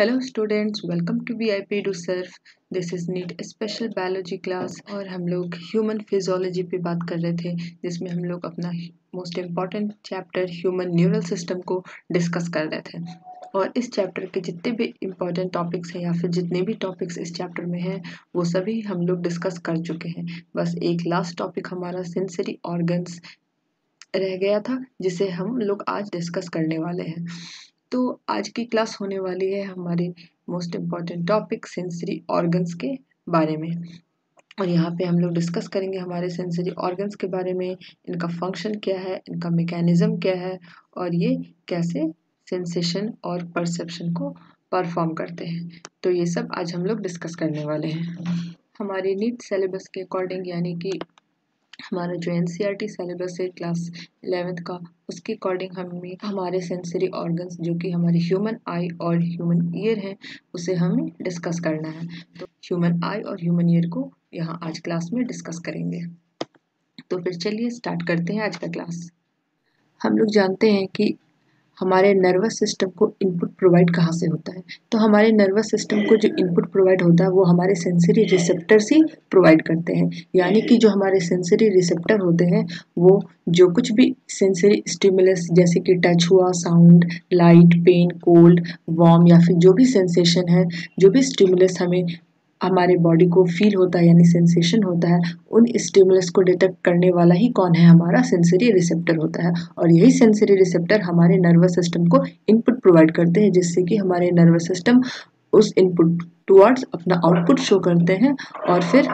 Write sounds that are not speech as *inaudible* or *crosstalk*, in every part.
Hello students welcome to V I P do surf this is NEET special biology class और हम लोग human physiology पे बात कर रहे थे, जिसमें हम लोग अपना most important chapter human neural system को डिस्कस कर रहे थे। और इस चैप्टर के जितने भी इंपॉर्टेंट टॉपिक्स हैं या फिर जितने भी टॉपिक्स इस चैप्टर में हैं, वो सभी हम लोग डिस्कस कर चुके हैं। बस एक लास्ट टॉपिक हमारा सेंसरी ऑर्गन्स रह गया था, जिसे हम लोग आज डिस्कस करने वाले हैं। तो आज की क्लास होने वाली है हमारे most important topic sensory organs के बारे में। और यहाँ पे हम लोग डिस्कस करेंगे हमारे सेंसरी ऑर्गन्स के बारे में, इनका फ़ंक्शन क्या है, इनका मैकेनिज्म क्या है, और ये कैसे सेंसेशन और परसेप्शन को परफॉर्म करते हैं। तो ये सब आज हम लोग डिस्कस करने वाले हैं। हमारी नीट सिलेबस के अकॉर्डिंग यानी कि हमारा जो N C R T syllabus है क्लास इलेवेंथ का, उसके अकॉर्डिंग हमें, हमारे सेंसरी ऑर्गन्स जो कि हमारे ह्यूमन आई और ह्यूमन ईयर हैं, उसे हमें डिस्कस करना है। तो ह्यूमन आई और ह्यूमन ईयर को यहाँ आज क्लास में डिस्कस करेंगे। तो फिर चलिए स्टार्ट करते हैं आज का क्लास हम लोग जानते हैं कि हमारे नर्वस सिस्टम को इनपुट प्रोवाइड कहाँ से होता है? तो हमारे नर्वस सिस्टम को जो इनपुट प्रोवाइड होता है, वो हमारे सेंसरी रिसेप्टर्स ही प्रोवाइड करते हैं। यानी कि जो हमारे सेंसरी रिसेप्टर होते हैं, वो जो कुछ भी सेंसरी स्टिमुलस जैसे कि टच हुआ sound light pain cold warm या फिर जो भी सेंसेशन है, जो भी स्टिमुलस हमें हमारे बॉडी को फील होता है, यानी सेंसेशन होता है, उन स्टिमुलस को डिटेक्ट करने वाला ही कौन है? हमारा सेंसरी रिसेप्टर होता है। और यही सेंसरी रिसेप्टर हमारे नर्वस सिस्टम को इनपुट प्रोवाइड करते हैं, जिससे कि हमारे नर्वस सिस्टम उस इनपुट टुवर्ड्स अपना आउटपुट शो करते हैं। और फिर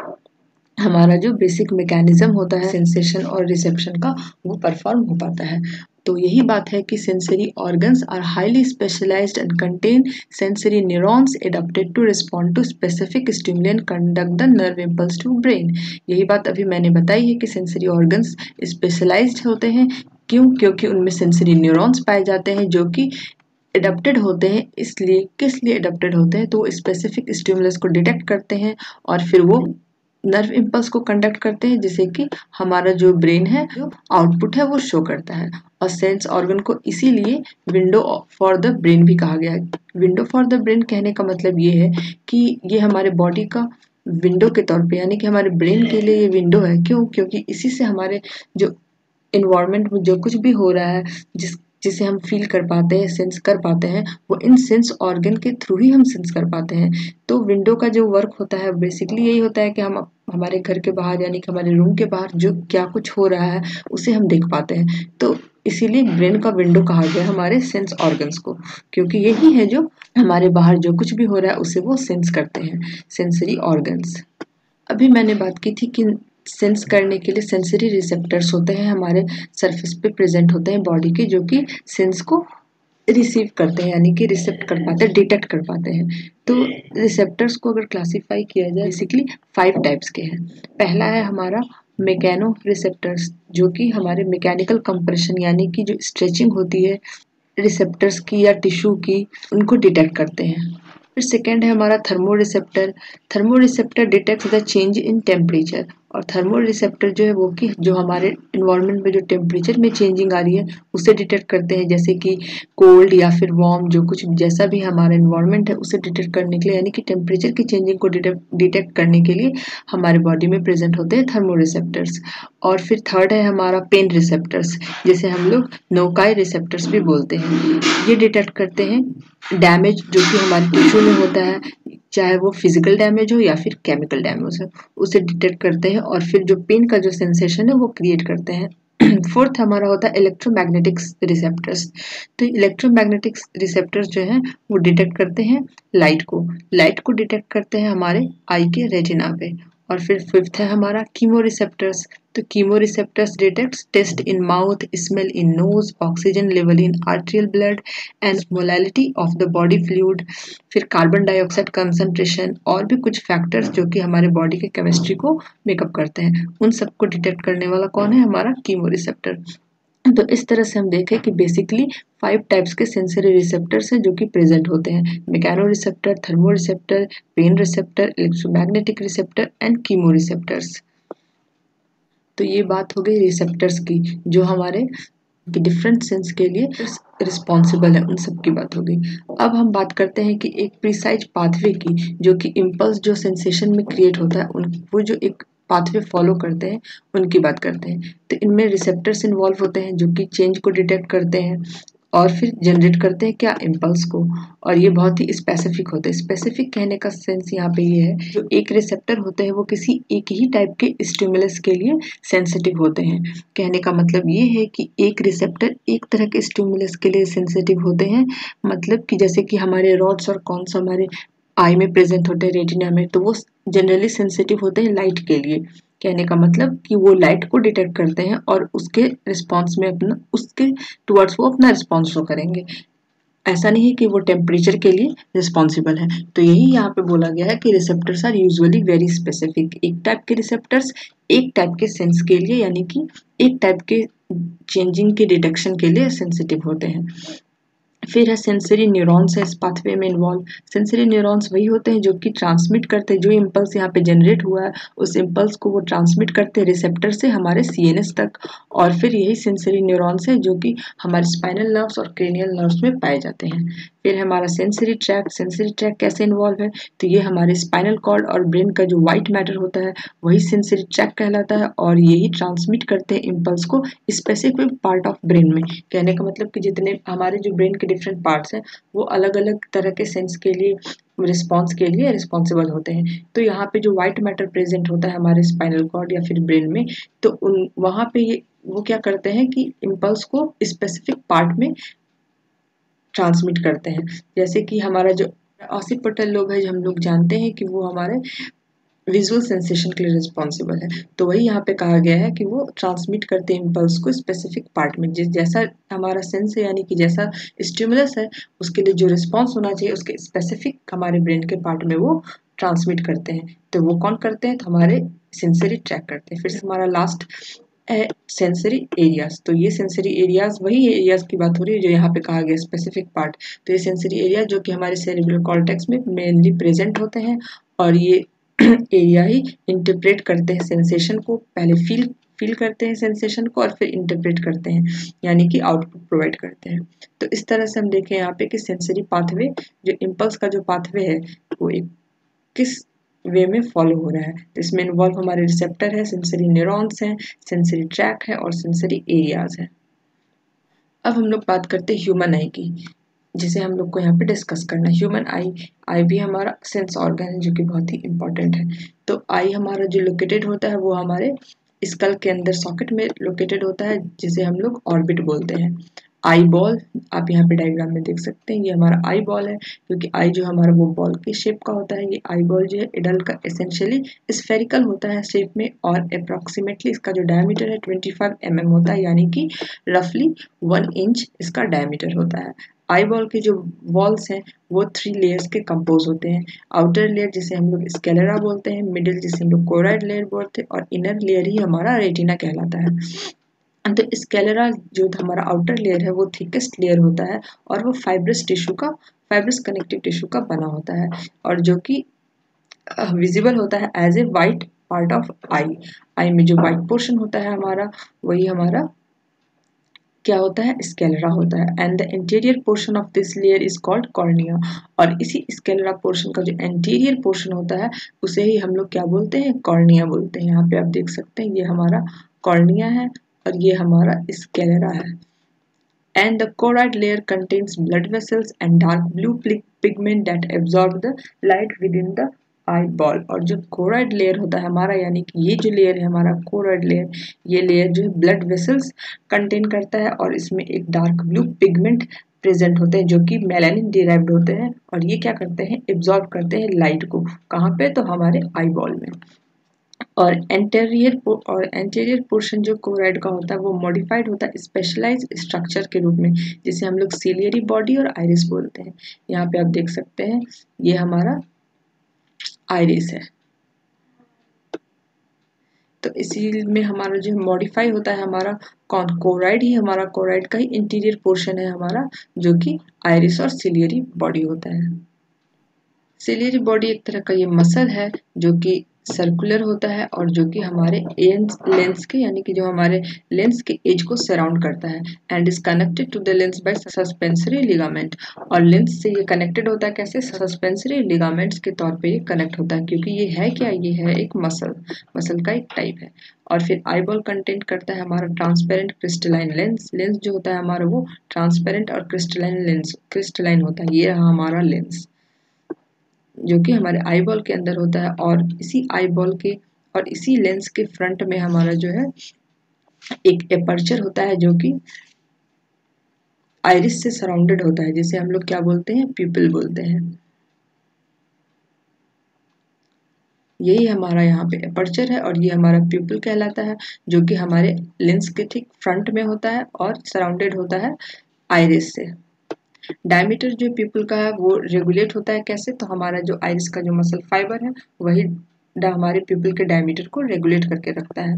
हमारा जो बेसिक मैकेनिज्म होता है सेंसेशन और रिसेप्शन का, वो परफॉर्म हो पाता है। तो यही बात है कि sensory organs are highly specialised and contain sensory neurons adapted to respond to specific stimulant conduct the nerve impulse to brain यही बात अभी मैंने बताई है कि सेंसरी ऑर्गन्स स्पेशलाइज्ड होते हैं। क्यों? क्योंकि उनमें सेंसरी न्यूरॉन्स पाए जाते हैं जो कि एडप्टेड होते हैं। इसलिए किस लिए एडप्टेड होते हैं? तो स्पेसिफिक स्टिमुलस को डिटेक्ट करते हैं और फिर वो नर्व इम्पल्स को कंडक्ट करते हैं जिससे कि हमारा जो ब्रेन है, जो आउटपुट है, वो शो करता है। और सेंस ऑर्गन को इसीलिए विंडो फॉर द ब्रेन भी कहा गया है। विंडो फॉर द ब्रेन कहने का मतलब ये है कि ये हमारे बॉडी का विंडो के तौर पे, यानी कि हमारे ब्रेन के लिए ये विंडो है। क्यों? क्योंकि इसी से हमारे जो इन्वायरमेंट में जो कुछ भी हो रहा है, जिस, जिसे हम फील कर पाते हैं सेंस कर पाते हैं, वो इन सेंस ऑर्गन के थ्रू ही हम सेंस कर पाते हैं। तो विंडो का जो वर्क होता है बेसिकली यही होता है कि हम हमारे घर के बाहर यानी कि हमारे रूम के बाहर जो क्या कुछ हो रहा है, उसे हम देख पाते हैं। तो इसीलिए ब्रेन का विंडो कहा गया हमारे सेंस ऑर्गन्स को, क्योंकि यही है जो हमारे बाहर जो कुछ भी हो रहा है, उसे वो सेंस करते हैं सेंसरी ऑर्गन्स अभी मैंने बात की थी कि सेंस करने के लिए सेंसरी रिसेप्टर्स होते हैं, हमारे सरफेस पे प्रेजेंट होते हैं बॉडी के, जो कि सेंस को रिसीव करते हैं, यानी कि रिसेप्ट कर पाते हैं डिटेक्ट कर पाते हैं। तो रिसेप्टर्स को अगर क्लासीफाई किया जाए बेसिकली फाइव टाइप्स के हैं। पहला है हमारा मेकेनो रिसेप्टर्स जो कि हमारे मैकेनिकल कंप्रेशन यानी कि जो स्ट्रेचिंग होती है रिसेप्टर्स की या टिश्यू की, उनको डिटेक्ट करते हैं। फिर सेकेंड है हमारा thermo receptor thermo receptor detect the change in temperature और थर्मल रिसेप्टर जो है वो कि जो हमारे इन्वायरमेंट में जो टेम्परेचर में चेंजिंग आ रही है, उसे डिटेक्ट करते हैं। जैसे कि कोल्ड या फिर वार्म जो कुछ जैसा भी हमारा इन्वायरमेंट है, उसे डिटेक्ट करने के लिए, यानी कि टेम्परेचर की चेंजिंग को डिटेक्ट करने के लिए हमारे बॉडी में प्रेजेंट होते हैं थर्मो रिसेप्टर्स और फिर थर्ड है हमारा पेन रिसेप्टर्स जिसे हम लोग नौकाई रिसेप्टर्स भी बोलते हैं। ये डिटेक्ट करते हैं डैमेज जो कि हमारे टिश्यू में होता है चाहे वो फ़िज़िकल डैमेज हो या फिर केमिकल डैमेज हो, उसे डिटेक्ट करते हैं और फिर जो पेन का जो सेंसेशन है वो क्रिएट करते हैं। *clears throat* फोर्थ हमारा होता है इलेक्ट्रोमैग्नेटिक रिसेप्टर्स तो इलेक्ट्रोमैग्नेटिक रिसेप्टर्स जो हैं, वो डिटेक्ट करते हैं लाइट को। लाइट को डिटेक्ट करते हैं हमारे आई के रेटिना पे। और फिर फिफ्थ है हमारा कीमो रिसेप्टर्स तो chemo receptors detect taste in mouth smell in nose oxygen level in arterial blood and molality of the body fluid फिर कार्बन डाइऑक्साइड कंसनट्रेशन और भी कुछ फैक्टर्स जो कि हमारे बॉडी के केमिस्ट्री को मेकअप करते हैं। उन सबको डिटेक्ट करने वाला कौन है? हमारा कीमो रिसेप्टर तो इस तरह से हम देखें कि बेसिकली फाइव टाइप्स के सेंसरी रिसेप्टर्स हैं जो कि प्रेजेंट होते हैं। Mechano receptor thermo receptor pain receptor electromagnetic receptor and chemo receptors तो ये बात हो गई रिसेप्टर्स की, जो हमारे डिफरेंट सेंस के लिए रिस्पॉन्सिबल है, उन सब की बात हो गई। अब हम बात करते हैं कि एक प्रिसाइज पाथवे की, जो कि इम्पल्स जो सेंसेशन में क्रिएट होता है, उन, वो जो एक पाथवे फॉलो करते हैं, उनकी बात करते हैं। तो इनमें रिसेप्टर्स इन्वॉल्व होते हैं, जो कि चेंज को डिटेक्ट करते हैं। और फिर जनरेट करते हैं क्या इम्पल्स को। और ये बहुत ही स्पेसिफिक होते हैं। स्पेसिफिक कहने का सेंस यहाँ पे ये है, जो एक रिसेप्टर होते हैं, वो किसी एक ही टाइप के स्टिमुलस के लिए सेंसिटिव होते हैं। कहने का मतलब ये है कि एक रिसेप्टर एक तरह के स्टिमुलस के लिए सेंसिटिव होते हैं। मतलब कि जैसे कि हमारे रॉड्स और कॉन्स हमारे आई में प्रेजेंट होते हैं रेटिना में तो वो जनरली सेंसिटिव होते हैं लाइट के लिए। कहने का मतलब कि वो लाइट को डिटेक्ट करते हैं और उसके रिस्पॉन्स में अपना, उसके टुवर्ड्स वो अपना रिस्पॉन्स शो करेंगे। ऐसा नहीं है कि वो टेम्परेचर के लिए रिस्पॉन्सिबल है। तो यही यहाँ पे बोला गया है कि receptors are usually very specific एक टाइप के रिसेप्टर्स एक टाइप के सेंस के लिए, यानी कि एक टाइप के चेंजिंग के डिटेक्शन के लिए सेंसिटिव होते हैं। फिर है सेंसरी न्यूरॉन्स है इस पाथवे में इन्वॉल्व सेंसरी न्यूरॉन्स वही होते हैं जो कि ट्रांसमिट करते हैं। जो इम्पल्स यहाँ पे जनरेट हुआ है, उस इम्पल्स को वो ट्रांसमिट करते हैं रिसेप्टर से हमारे सीएनएस तक। और फिर यही सेंसरी न्यूरॉन्स है जो कि हमारे स्पाइनल नर्व्स और क्रेनियल नर्व्स में पाए जाते हैं। फिर हमारा सेंसरी ट्रैक सेंसरी ट्रैक कैसे इन्वॉल्व है? तो ये हमारे स्पाइनल कॉर्ड और ब्रेन का जो व्हाइट मैटर होता है, वही सेंसरी ट्रैक कहलाता है और यही ट्रांसमिट करते हैं इम्पल्स को स्पेसिफिक पार्ट ऑफ़ ब्रेन में। कहने का मतलब कि जितने हमारे जो ब्रेन के डिफरेंट पार्ट्स हैं, वो अलग अलग तरह के सेंस के लिए रिस्पॉन्स के लिए रिस्पॉन्सिबल होते हैं। तो यहाँ पे जो व्हाइट मैटर प्रेजेंट होता है हमारे स्पाइनल कॉर्ड या फिर ब्रेन में तो उन, वहाँ पे ये, वो क्या करते हैं कि इम्पल्स को स्पेसिफिक पार्ट में ट्रांसमिट करते हैं। जैसे कि हमारा जो ऑसिपटल लोब है, जो हम लोग जानते हैं कि वो हमारे विजुअल सेंसेशन के लिए रिस्पॉन्सिबल है। तो वही यहाँ पे कहा गया है कि वो ट्रांसमिट करते हैं इम्पल्स को स्पेसिफिक पार्ट में। जिस, जैसा हमारा सेंस है, यानी कि जैसा स्टिमुलस है, उसके लिए जो रिस्पॉन्स होना चाहिए, उसके स्पेसिफिक हमारे ब्रेन के पार्ट में वो ट्रांसमिट करते हैं। तो वो कौन करते हैं? तो हमारे सेंसरी ट्रैक करते हैं। फिर हमारा लास्ट सेंसरी एरियाज़ तो ये सेंसरी एरियाज़ वही एरियाज़ की बात हो रही है जो यहाँ पे कहा गया स्पेसिफिक पार्ट तो ये सेंसरी एरिया जो कि हमारे सेरिब्रल कॉर्टेक्स में मेनली प्रेजेंट होते हैं और ये *clears throat* एरिया ही इंटरप्रेट करते हैं सेंसेशन को। पहले फील फील करते हैं सेंसेशन को और फिर इंटरप्रेट करते हैं, यानी कि आउटपुट प्रोवाइड करते हैं। तो इस तरह से हम देखें यहाँ पे कि सेंसरी पाथवे जो इम्पल्स का जो पाथवे है, वो एक किस वे में फॉलो हो रहा है। इसमें इन्वॉल्व हमारे रिसेप्टर है सेंसरी न्यूरॉन्स हैं सेंसरी ट्रैक है और सेंसरी एरियाज़ है। अब हम लोग बात करते हैं ह्यूमन आई की, जिसे हम लोग को यहाँ पे डिस्कस करना है। ह्यूमन आई आई भी हमारा सेंस ऑर्गन है, जो कि बहुत ही इंपॉर्टेंट है। तो आई हमारा जो लोकेटेड होता है, वो हमारे स्कल के अंदर सॉकेट में लोकेटेड होता है, जिसे हम लोग ऑर्बिट बोलते हैं। आई बॉल आप यहाँ पे डायग्राम में देख सकते हैं, ये हमारा आई बॉल है, क्योंकि आई जो हमारा वो बॉल के शेप का होता है, ये आई बॉल जो है एडल्ट का एसेंशियली स्फेरिकल होता है शेप में और अप्रॉक्सीमेटली इसका जो डायमीटर है 25 फाइव mm होता है, यानी कि रफली वन इंच इसका डायमीटर होता है। आई बॉल के जो वॉल्स हैं, वो थ्री लेयर्स के कंपोज होते हैं। आउटर लेयर जिसे हम लोग स्केलेरा बोलते हैं मिडिल जिसे हम लोग कोराइड लेयर बोलते हैं, और इनर लेयर ही हमारा रेटिना कहलाता है। तो स्केलरा जो हमारा आउटर लेयर है, वो थिकेस्ट लेयर होता है और वो फाइब्रस टिश्यू का फाइब्रस कनेक्टिव टिश्यू का बना होता है और जो कि विजिबल होता है as a white part of eye eye में जो वाइट पोर्शन होता है हमारा, वही हमारा क्या होता है? स्केलरा होता है. And the interior portion of this layer is called cornea और इसी स्केलरा पोर्शन का जो इंटीरियर पोर्शन होता है, उसे ही हम लोग क्या बोलते हैं? कॉर्निया बोलते हैं. यहाँ पे आप देख सकते हैं, ये हमारा कॉर्निया है. और ये हमारा स्केलेरा है। And the choroid layer contains blood vessels and dark blue pigment that absorb the light within the eye ball और जो कोराइड लेयर होता है हमारा, यानी कि ये जो लेयर है हमारा कोराइड लेयर ये लेयर जो है ब्लड वेसल्स कंटेन करता है और इसमें एक डार्क ब्लू पिगमेंट प्रेजेंट होते हैं जो कि मेलानिन डिराइव्ड होते हैं। और ये क्या करते हैं? एब्जॉर्ब करते हैं लाइट को। कहाँ पे? तो हमारे आई बॉल में। और एंटेरियर और एंटेरियर पोर्शन जो कोराइड का होता है, वो मॉडिफाइड होता है स्पेशलाइज स्ट्रक्चर के रूप में, जिसे हम लोग सीलियरी बॉडी और आइरिस बोलते हैं। यहाँ पे आप देख सकते हैं, ये हमारा आइरिस है। तो इसी में हमारा जो मॉडिफाई होता है हमारा कौन कोराइड ही हमारा कोराइड का ही इंटीरियर पोर्शन है हमारा, जो कि आइरिस और सिलियरी बॉडी होता है। सिलियरी बॉडी एक तरह का ये मसल है, जो कि सर्कुलर होता है और जो कि हमारे लेंस के, यानी कि जो हमारे लेंस के एज को सराउंड करता है and is connected to the lens by suspensory ligament और लेंस से ये कनेक्टेड होता है कैसे? सस्पेंसरी लिगामेंट्स के तौर पे ये कनेक्ट होता है क्योंकि ये है क्या? ये है एक मसल मसल का एक टाइप है। और फिर आईबॉल कंटेंट करता है हमारा ट्रांसपेरेंट क्रिस्टलाइन लेंस लेंस जो होता है हमारा वो ट्रांसपेरेंट और क्रिस्टलाइन लेंस क्रिस्टलाइन होता है। ये रहा हमारा लेंस जो कि हमारे आई बॉल के अंदर होता है और इसी आई बॉल के और इसी लेंस के फ्रंट में हमारा जो है एक एपर्चर होता है जो कि आयरिस से सराउंडेड होता है जिसे हम लोग क्या बोलते हैं? पीपल बोलते हैं। यही हमारा यहाँ पे अपर्चर है और ये हमारा प्यूपल कहलाता है जो कि हमारे लेंस के ठीक फ्रंट में होता है और सराउंडेड होता है आयरिस से। डायमीटर जो पीपल का है, वो रेगुलेट होता है कैसे? तो हमारा जो आइरिस का जो मसल फाइबर है, वही हमारे पीपल के डायमीटर को रेगुलेट करके रखता है।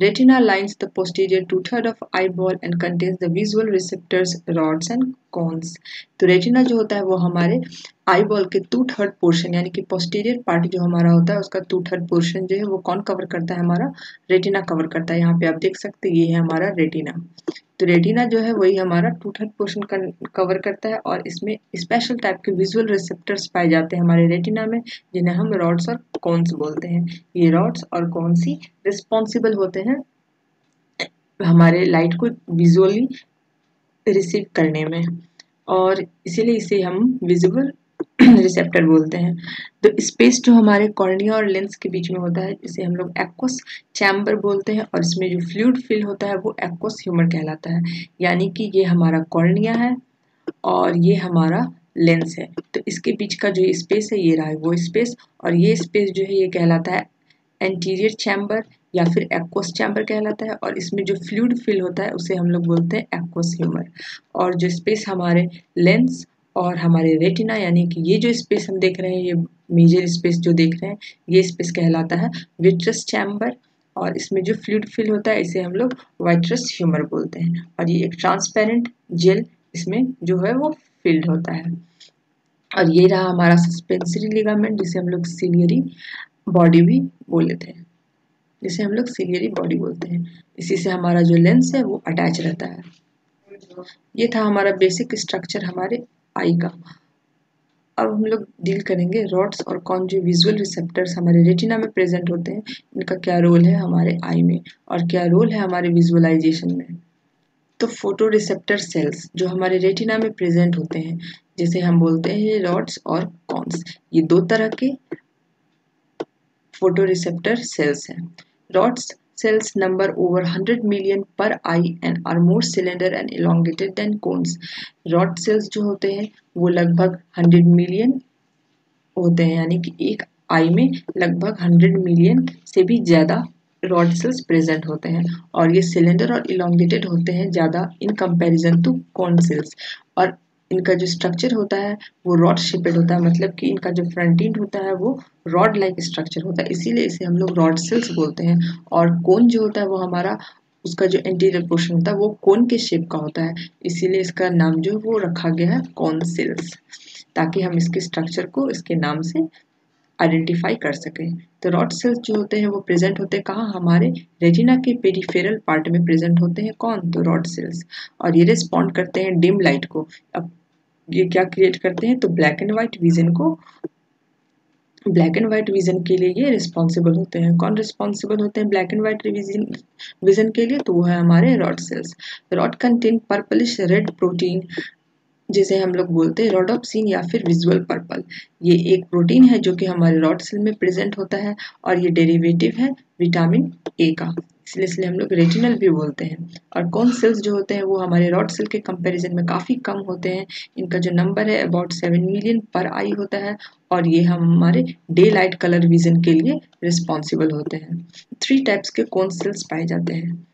Retina lines the posterior two third of eye ball and contains the visual receptors rods and cones तो रेटिना जो होता है वो हमारे आई बॉल के टू थर्ड पोर्शन यानी कि पोस्टीरियर पार्ट जो हमारा होता है, उसका टू थर्ड पोर्शन जो है, वो कौन कवर करता है? हमारा रेटिना कवर करता है। यहाँ पे आप देख सकते हैं, ये है हमारा रेटिना तो रेटिना जो है, वही हमारा टू थर्ड पोर्शन कवर करता है और इसमें स्पेशल टाइप के विजुअल रिसेप्टर्स पाए जाते हैं हमारे रेटिना में, जिन्हें हम रॉड्स और कॉन्स बोलते हैं। ये रॉड्स और कॉन्स ही रिस्पॉन्सिबल होते हैं हमारे लाइट को विजुअली रिसीव करने में। और इसीलिए इसे हम विजिबल रिसेप्टर बोलते हैं। तो स्पेस जो हमारे कॉर्निया और लेंस के बीच में होता है, इसे हम लोग एक्वस चैम्बर बोलते हैं। और इसमें जो फ्लूड फिल होता है, वो एक्वस ह्यूमर कहलाता है। यानी कि ये हमारा कॉर्निया है और ये हमारा लेंस है। तो इसके बीच का जो स्पेस है, ये रहा है वो स्पेस और ये स्पेस जो है, ये कहलाता है एंटीरियर चैम्बर या फिर एक्वस चैम्बर कहलाता है और इसमें जो फ्लूड फिल होता है, उसे हम लोग बोलते हैं एक्वस ह्यूमर और जो स्पेस हमारे लेंस और हमारे रेटिना यानी कि ये जो स्पेस हम देख रहे हैं, ये मेजर स्पेस जो देख रहे हैं, ये स्पेस कहलाता है विट्रस चैम्बर और इसमें जो फ्लूड फिल होता है, इसे हम लोग वाइट्रस ह्यूमर बोलते हैं. और ये एक ट्रांसपेरेंट जेल इसमें जो है, वो फिल्ड होता है. और ये रहा हमारा सस्पेंसरी लिगामेंट जिसे हम लोग सीलियरी बॉडी भी बोले थे जिसे हम लोग सीलियरी बॉडी बोलते हैं। इसी से हमारा जो लेंस है, वो अटैच रहता है। ये था हमारा बेसिक स्ट्रक्चर हमारे आई का। अब हम लोग डील करेंगे रॉड्स और कौन जो विजुअल रिसेप्टर्स हमारे रेटिना में प्रेजेंट होते हैं। इनका क्या रोल है हमारे आई में और क्या रोल है हमारे विजुअलाइजेशन में? तो फ़ोटो रिसेप्टर सेल्स जो हमारे रेटिना में प्रेजेंट होते हैं, जिसे हम बोलते हैं रॉड्स और कॉन्स ये दो तरह के फ़ोटो रिसेप्टर सेल्स हैं। Rods cells number over 100 million per eye and are more cylinder and elongated than cones. Rod cells जो होते हैं, वो लगभग 100 मिलियन होते हैं, यानी कि एक आई में लगभग 100 मिलियन से भी ज़्यादा रॉड सेल्स प्रेजेंट होते हैं और ये सिलेंडर और इलोंगेटेड होते हैं ज़्यादा in comparison to cone cells और इनका जो स्ट्रक्चर होता है, वो रॉड शेपेड होता है। मतलब कि इनका जो फ्रंट एंड होता है, वो रॉड लाइक स्ट्रक्चर होता है। इसीलिए इसे हम लोग रॉड सेल्स बोलते हैं। और कोन जो होता है, वो हमारा, उसका जो इंटीरियर पोर्शन होता है, वो कोन के शेप का होता है। इसीलिए इसका नाम जो है, वो रखा गया है कॉन सेल्स ताकि हम इसके स्ट्रक्चर को इसके नाम से आइडेंटिफाई कर सकें। तो रॉड सेल्स जो होते हैं, वो प्रेजेंट होते हैं कहाँ? हमारे रेटिना के पेरीफेरल पार्ट में प्रेजेंट होते हैं कौन तो रॉड सेल्स और ये रिस्पॉन्ड करते हैं डिम लाइट को। अब ये क्या क्रिएट करते हैं? तो ब्लैक एंड व्हाइट विजन को ब्लैक एंड व्हाइट विजन के लिए ये रिस्पॉन्सिबल होते हैं। कौन रिस्पॉन्सिबल होते हैं ब्लैक एंड व्हाइट विजन के लिए? तो वो है हमारे rod cells rod contain purplish red protein जिसे हम लोग बोलते हैं रोडोप्सिन या फिर विजुअल पर्पल ये एक प्रोटीन है जो कि हमारे रॉड सेल में प्रेजेंट होता है और ये डेरिवेटिव है विटामिन ए का। इसलिए इसलिए हम लोग रेटिनल भी बोलते हैं। और कौन सेल्स जो होते हैं, वो हमारे रॉड सेल के कंपैरिजन में काफ़ी कम होते हैं। इनका जो नंबर है अबाउट सेवन मिलियन पर आई होता है और ये हम हमारे डे लाइट कलर विजन के लिए रिस्पॉन्सिबल होते हैं। थ्री टाइप्स के कौन सेल्स पाए जाते हैं?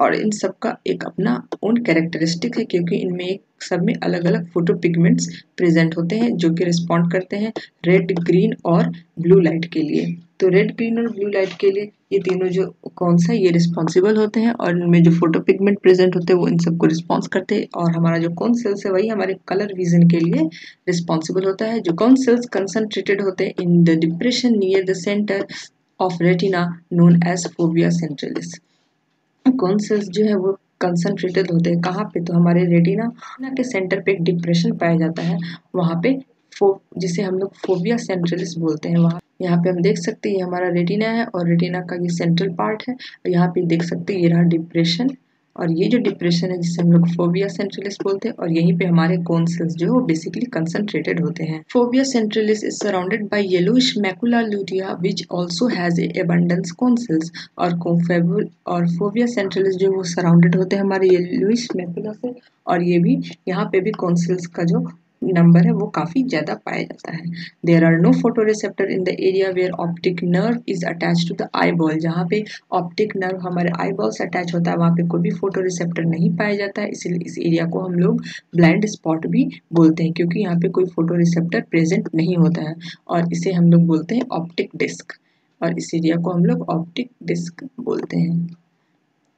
और इन सब का एक अपना ओन कैरेक्टरिस्टिक है, क्योंकि इनमें एक सब में अलग अलग फ़ोटो पिगमेंट्स प्रेजेंट होते हैं, जो कि रिस्पॉन्ड करते हैं रेड ग्रीन और ब्लू लाइट के लिए। तो रेड ग्रीन और ब्लू लाइट के लिए ये तीनों जो कौन सा, ये रिस्पॉन्सिबल होते हैं और इनमें जो फ़ोटो पिगमेंट प्रेजेंट होते हैं, वो इन सबको रिस्पॉन्स करते हैं। और हमारा जो कौन सेल्स है, वही हमारे कलर विजन के लिए रिस्पॉन्सिबल होता है। जो कौन सेल्स कंसनट्रेटेड होते हैं in the depression near the centre of retina known as fovea centralis cones cells जो है, वो कंसनट्रेटेड होते हैं। कहाँ पे? तो हमारे रेटिना के सेंटर पे एक डिप्रेशन पाया जाता है। वहाँ पे फो जिसे हम लोग फोबिया सेंट्रलिस बोलते हैं। वहाँ यहाँ पे हम देख सकते हैं, ये हमारा रेटिना है और रेटिना का ये सेंट्रल पार्ट है। और यहाँ पे देख सकते हैं, ये रहा डिप्रेशन और ये जो डिप्रेशन है, जिसे हम लोग फोबिया सेंट्रलिस बोलते हैं, और यहीं पे हमारे कौन सेल्स जो है, वो बेसिकली कंसंट्रेटेड होते हैं। Fovea centralis is surrounded by yellowish macular lutea which also has a abundance cones cells और कोफेबुल और फोबिया सेंट्रलिस जो वो सराउंडेड होते हैं हमारे येलोइश मैकुला से, और ये भी यहाँ पे भी कौन सेल्स का जो नंबर है, वो काफ़ी ज़्यादा पाया जाता है। There are no photo receptor in the area where optic nerve is attach to the eye ball जहाँ पे ऑप्टिक नर्व हमारे आई बॉल से अटैच होता है, वहाँ पे कोई भी फ़ोटो रिसेप्टर नहीं पाया जाता है। इसलिए इस एरिया को हम लोग ब्लाइंड स्पॉट भी बोलते हैं, क्योंकि यहाँ पे कोई फ़ोटो रिसेप्टर प्रेजेंट नहीं होता है। और इसे हम लोग बोलते हैं ऑप्टिक डिस्क और इस एरिया को हम लोग ऑप्टिक डिस्क बोलते हैं।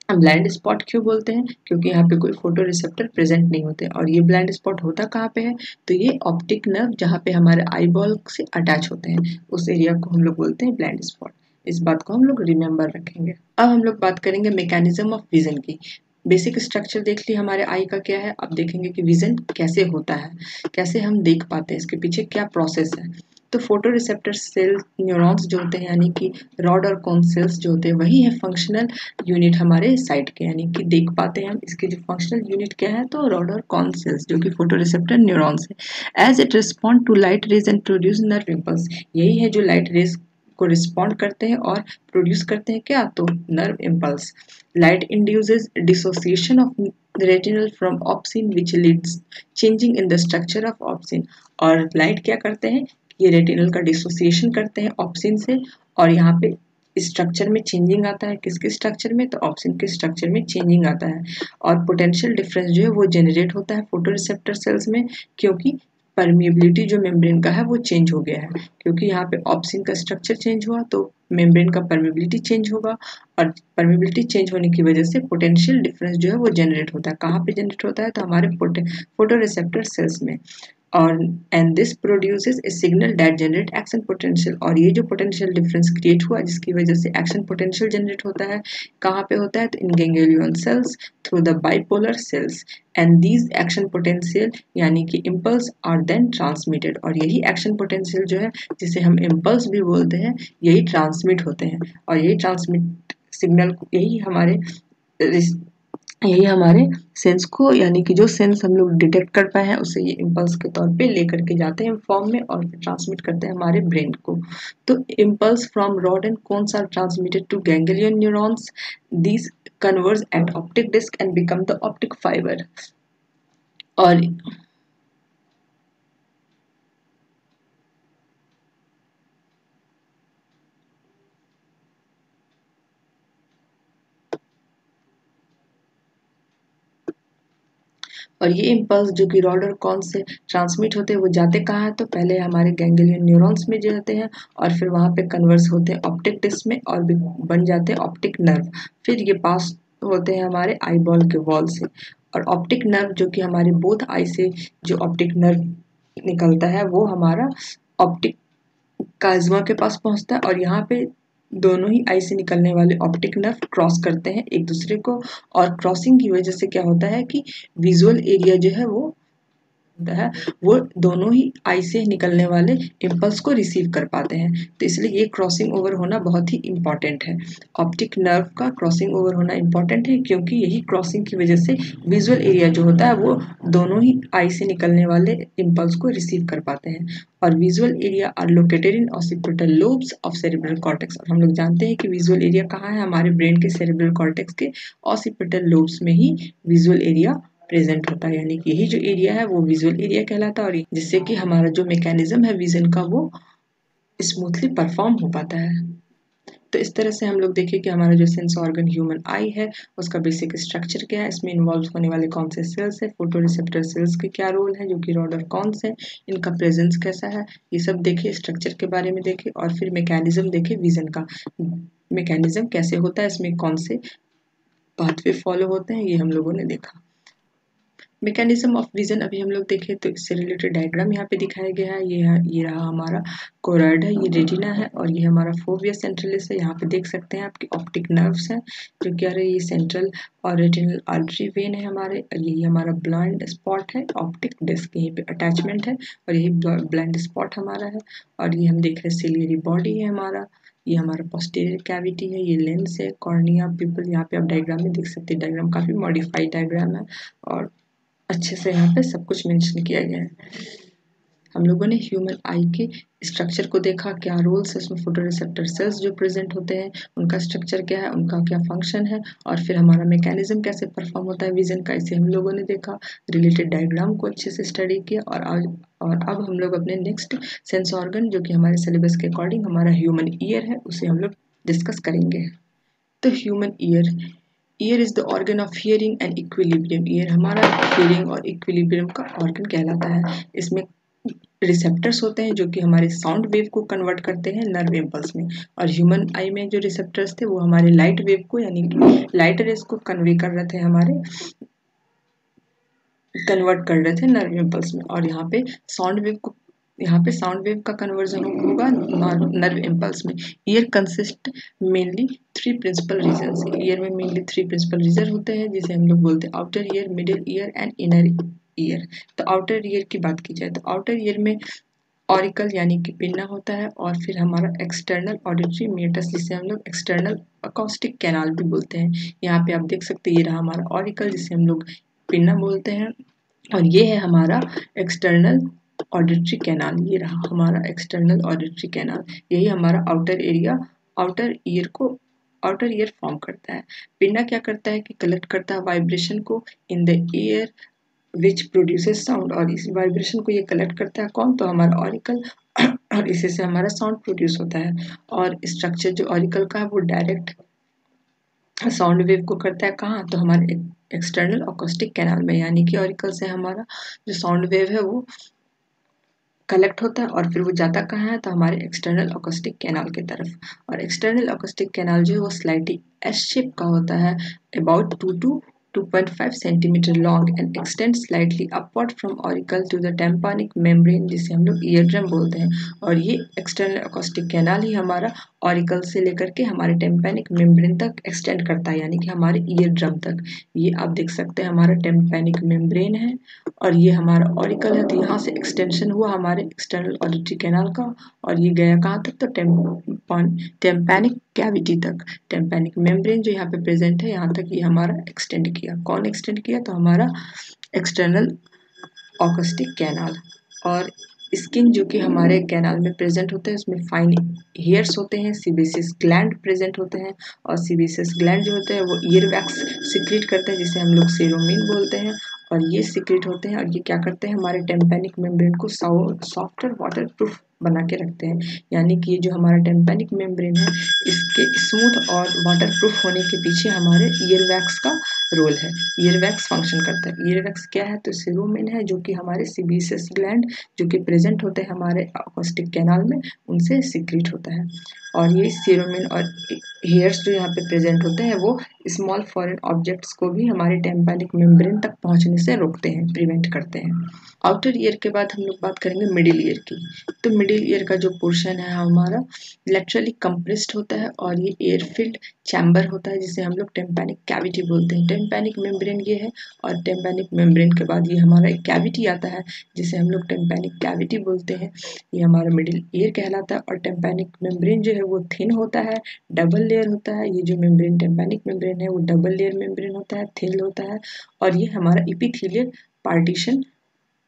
ब्लाइंड स्पॉट क्यों बोलते हैं? क्योंकि यहाँ पे कोई फ़ोटो रिसेप्टर प्रेजेंट नहीं होते। और ये ब्लाइंड स्पॉट होता कहाँ पे है? तो ये ऑप्टिक नर्व जहाँ पे हमारे आई बॉल से अटैच होते हैं। उस एरिया को हम लोग बोलते हैं ब्लाइंड स्पॉट इस बात को हम लोग रिमेम्बर रखेंगे। अब हम लोग बात करेंगे मैकेनिज्म ऑफ़ विजन की। बेसिक स्ट्रक्चर देख ली हमारे आई का क्या है? अब देखेंगे कि विजन कैसे होता है। कैसे हम देख पाते हैं? इसके पीछे क्या प्रोसेस है? तो फ़ोटो रिसेप्टर सेल न्यूरॉन्स जो होते हैं, यानी कि रॉड और कॉन सेल्स जो होते हैं, वही है फंक्शनल यूनिट हमारे साइड के, यानी कि देख पाते हैं हम इसके जो फंक्शनल यूनिट क्या है तो रॉड और कॉन सेल्स जो कि फ़ोटो रिसेप्टर न्यूरॉन्स है। As it respond to light rays and produce nerve impulse यही है जो लाइट रेज को रिस्पॉन्ड करते हैं और प्रोड्यूस करते हैं क्या? तो nerve impulse light induces dissociation of retinal from opsin which leads changing in the structure of opsin और लाइट क्या करते हैं? ये रेटिनल का डिसोसिएशन करते हैं ऑप्सिन से और यहाँ पे स्ट्रक्चर में चेंजिंग आता है। किसके स्ट्रक्चर में? तो ऑप्शन के स्ट्रक्चर में चेंजिंग आता है। और पोटेंशियल डिफरेंस जो है वो जनरेट होता है फ़ोटो रिसेप्टर सेल्स में क्योंकि परमिएबिलिटी जो मेम्ब्रेन का है वो चेंज हो गया है। क्योंकि यहाँ पे ऑप्सिन का स्ट्रक्चर चेंज हुआ तो मेम्ब्रेन का परमिबिलिटी चेंज होगा और परमिबिलिटी चेंज होने की वजह से पोटेंशियल डिफरेंस जो है वो जनरेट होता है। कहाँ पे जनरेट होता है? तो हमारे फ़ोटो रिसेप्टर सेल्स में। और and this produces a signal that generate action potential और ये जो पोटेंशियल डिफरेंस क्रिएट हुआ, जिसकी वजह से एक्शन पोटेंशियल जनरेट होता है, कहाँ पे होता है? तो in ganglion cells through the bipolar cells and these action potential यानी कि इम्पल्स आर देन ट्रांसमिटेड और यही एक्शन पोटेंशियल जो है, जिसे हम इम्पल्स भी बोलते हैं, यही ट्रांसमिट होते हैं. और यही ट्रांसमिट सिग्नल यही हमारे यही हमारे सेंस को, यानी कि जो सेंस हम लोग डिटेक्ट कर पाए हैं, उसे ये इम्पल्स के तौर पे लेकर के जाते हैं फॉर्म में और ट्रांसमिट करते हैं हमारे ब्रेन को। तो impulse from rod and cones are transmitted to ganglion neurons these converge at optic disc and become the optic fibre और और ये इम्पल्स जो कि रॉड और कॉन से ट्रांसमिट होते हैं, वो जाते कहाँ हैं? तो पहले हमारे गैंगलियन न्यूरॉन्स में जाते हैं और फिर वहाँ पे कन्वर्स होते हैं ऑप्टिक डिस्क में और भी बन जाते हैं ऑप्टिक नर्व फिर ये पास होते हैं हमारे आई बॉल के वॉल से। और ऑप्टिक नर्व जो कि हमारे बोथ आई से जो ऑप्टिक नर्व निकलता है, वो हमारा ऑप्टिक काजमा के पास पहुँचता है और यहाँ पे दोनों ही आई से निकलने वाले ऑप्टिक नर्व क्रॉस करते हैं एक दूसरे को और क्रॉसिंग की वजह से क्या होता है कि विजुअल एरिया जो है वो है, वो दोनों ही आई से निकलने वाले इम्पल्स को रिसीव कर पाते हैं। तो इसलिए ये क्रॉसिंग ओवर होना बहुत ही इंपॉर्टेंट है। ऑप्टिक नर्व का क्रॉसिंग ओवर होना इंपॉर्टेंट है, क्योंकि यही क्रॉसिंग की वजह से विजुअल एरिया जो होता है, वो दोनों ही आई से निकलने वाले इम्पल्स को रिसीव कर पाते हैं। और visual area are located in occipital lobes of cerebral cortex और हम लोग जानते हैं कि विजुअल एरिया कहाँ है? हमारे ब्रेन के सेरिब्रल कॉर्टेक्स के ऑसिपिटल लोब्स में ही विजुअल एरिया प्रेजेंट होता है, यानी कि यही जो एरिया है, वो विजुअल एरिया कहलाता है और जिससे कि हमारा जो मैकेनिज्म है विजन का, वो स्मूथली परफॉर्म हो पाता है। तो इस तरह से हम लोग देखें कि हमारा जो सेंस ऑर्गन ह्यूमन आई है, उसका बेसिक स्ट्रक्चर क्या है, इसमें इन्वॉल्व होने वाले कौन से सेल्स है फ़ोटो रिसेप्टर सेल्स के क्या रोल है, जो कि रॉड और कौन से इनका प्रेजेंस कैसा है, ये सब देखे स्ट्रक्चर के बारे में देखे और फिर मैकेनिज्म देखें विजन का। मैकेनिज्म कैसे होता है, इसमें कौन से पाथवे फॉलो होते हैं, ये हम लोगों ने देखा। मैकेनिज्म ऑफ़ विजन अभी हम लोग देखें तो इससे रिलेटेड डायग्राम यहाँ पे दिखाया गया है। ये ये रहा हमारा कोराइड है, ये रेटिना है और ये हमारा फोविया सेंट्रलिस है। यहाँ पे देख सकते हैं आपकी ऑप्टिक नर्व्स हैं, जो कि आ रहे ये सेंट्रल और रेटिनल आर्टरी वेन है हमारे। यही हमारा ब्लाइंड स्पॉट है ऑप्टिक डिस्क यहीं पे अटैचमेंट है और यही ब्लाइंड स्पॉट हमारा है। और ये हम देख रहे हैं सिलियरी बॉडी है हमारा। ये हमारा पोस्टीरियर कैविटी है, ये लेंस है कॉर्निया पीपल यहाँ पे आप डायग्राम में देख सकते हैं डायग्राम काफ़ी मॉडिफाइड डायग्राम है और अच्छे से यहाँ पे सब कुछ मेंशन किया गया है। हम लोगों ने ह्यूमन आई के स्ट्रक्चर को देखा, क्या रोल्स है उसमें फ़ोटो रिसेप्टर सेल्स जो प्रेजेंट होते हैं, उनका स्ट्रक्चर क्या है, उनका क्या फ़ंक्शन है, और फिर हमारा मैकेनिज्म कैसे परफॉर्म होता है विजन का इसे हम लोगों ने देखा रिलेटेड डायग्राम को अच्छे से स्टडी किया, और आज, और अब हम लोग अपने नेक्स्ट सेंस ऑर्गन जो कि हमारे सिलेबस के अकॉर्डिंग हमारा ह्यूमन ईयर है, उसे हम लोग डिस्कस करेंगे। तो human ear ear is the organ of hearing and equilibrium ear हमारा हियरिंग और इक्विलिब्रियम का ऑर्गन कहलाता है। इसमें रिसेप्टर्स होते हैं जो कि हमारे साउंड वेव को कन्वर्ट करते हैं नर्व इम्पल्स में। और ह्यूमन आई में जो रिसेप्टर्स थे, वो हमारे लाइट वेव को, यानी कि लाइट रेस को कन्वे कर रहे थे, हमारे कन्वर्ट कर रहे थे नर्व इम्पल्स में। और यहाँ पे साउंड वेव को यहाँ पे साउंड वेव का कन्वर्जन होगा नर्व इम्पल्स में। Ear consist mainly three principal region ear में मेनली थ्री प्रिंसिपल रीजन होते हैं, जिसे हम लोग बोलते हैं outer ear middle ear and inner ear तो आउटर ईयर की बात की जाए तो आउटर ईयर में ऑरिकल यानी कि पिन्ना होता है और फिर हमारा एक्सटर्नल ऑडिटरी मेटस जिसे हम लोग एक्सटर्नल अकॉस्टिक कैनाल भी बोलते हैं। यहाँ पे आप देख सकते हैं, ये रहा हमारा ऑरिकल जिसे हम लोग पिन्ना बोलते हैं। और ये है हमारा एक्सटर्नल ऑडिटरी कैनाल ये रहा हमारा एक्सटर्नल ऑडिटरी कैनाल यही हमारा आउटर एरिया आउटर ईयर को आउटर ईयर फॉर्म करता है। पिंडा क्या करता है कि कलेक्ट करता है वाइब्रेशन को in the ear which produces sound और इस वाइब्रेशन को ये कलेक्ट करता है कौन? तो हमारा ऑरिकल और इसी से हमारा साउंड प्रोड्यूस होता है। और स्ट्रक्चर जो ऑरिकल का है, वो डायरेक्ट साउंड वेव को करता है कहाँ? तो हमारे एक्सटर्नल ऑकोस्टिक कैनाल में, यानी कि ऑरिकल से हमारा जो साउंड वेव है, वो कलेक्ट होता है और फिर वो जाता कहाँ है? तो हमारे एक्सटर्नल ऑकोस्टिक कैनाल की तरफ़। और एक्सटर्नल ऑकोस्टिक कैनाल जो है वो स्लाइटली एस शेप का होता है about two two 2.5 centimetre long and extend slightly upward from auricle to the tympanic membrane जिसे हम लोग ईयर ड्रम बोलते हैं। और ये एक्सटर्नल अकोस्टिक कैनाल ही हमारा ऑरिकल से लेकर के हमारे टेम्पैनिक मेम्ब्रेन तक एक्सटेंड करता है, यानी कि हमारे ईयर ड्रम तक। ये आप देख सकते हैं हमारा टेम्पैनिक मेम्ब्रेन है और ये हमारा ऑरिकल है तो यहाँ से एक्सटेंशन हुआ हमारे एक्सटर्नल ऑडिटरी कैनाल का और ये गया कहाँ तक? तो टेम्पैनिक कैविटी तक। टेम्पैनिक मेम्ब्रेन जो यहाँ पे प्रेजेंट है, यहाँ तक ये हमारा एक्सटेंड किया। कौन एक्सटेंड किया? तो हमारा एक्सटर्नल ऑकस्टिक कैनाल और स्किन जो कि हमारे कैनाल में प्रेजेंट होते हैं, उसमें फाइन हेयर्स होते हैं सीबेसिस ग्लैंड प्रेजेंट होते हैं और सीबेसिस ग्लैंड जो होते हैं, वो ईयर वैक्स सिक्रिट करते हैं, जिसे हम लोग सेरोमिन बोलते हैं और ये सिक्रेट होते हैं और ये क्या करते हैं, हमारे टेम्पेनिक मेम्ब्रेन को सॉफ्ट और वाटर प्रूफ बना के रखते हैं। यानी कि जो हमारा टेम्पेनिक मेम्ब्रेन है, इसके स्मूथ और वाटर प्रूफ होने के पीछे हमारे ईयर वैक्स का रोल है। ईयर वैक्स फ़ंक्शन करता है। ईयर वैक्स क्या है? तो सिरोमिन है, जो कि हमारे सीबीसेस ग्लैंड जो कि प्रेजेंट होते हैं हमारे अकोस्टिक कैनाल में, उनसे सिक्रीट होता है। और ये सीरोमिन और हेयर्स जो यहाँ पे प्रेजेंट होते हैं, वो स्मॉल फॉरेन ऑब्जेक्ट्स को भी हमारे टेम्पेनिक मेम्ब्रेन तक पहुँचने से रोकते हैं प्रिवेंट करते हैं। आउटर ईयर के बाद हम लोग बात करेंगे मिडिल ईयर की। तो मिडिल ईयर का जो पोर्शन है हमारा लेटरली कंप्रेस्ड होता है और ये एयर फिल्ड चैम्बर होता है, जिसे हम लोग टेम्पेनिक कैविटी बोलते हैं। टेम्पेनिक मेम्ब्रेन ये है और टेम्पेनिक मेम्ब्रेन के बाद ये हमारा एक कैविटी आता है, जिसे हम लोग टेम्पेनिक कैविटी बोलते हैं। ये हमारा मिडिल ईयर कहलाता है और टेम्पेनिक मेम्ब्रेन जो है वो थिन होता है डबल लेयर होता है, ये जो मेम्ब्रेन टेम्पेनिक मेम्ब्रेन है, वो डबल लेयर मेम्ब्रेन होता है थिन होता है और ये हमारा इपीथीलियल पार्टीशन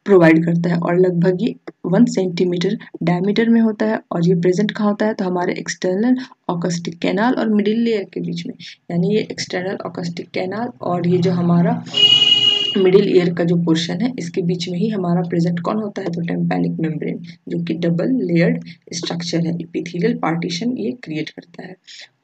प्रोवाइड करता है और लगभग ये वन सेंटीमीटर डायमीटर में होता है और ये प्रेजेंट कहाँ होता है? तो हमारे एक्सटर्नल ऑकस्टिक कैनाल और मिडिल लेयर के बीच में। यानी ये एक्सटर्नल ऑकस्टिक कैनाल और ये जो हमारा मिडिल ईयर का जो पोर्शन है, इसके बीच में ही हमारा प्रेजेंट कौन होता है? तो टेम्पैनिक मेम्ब्रेन जो कि डबल लेयर्ड स्ट्रक्चर है इपिथेलियल पार्टीशन ये क्रिएट करता है।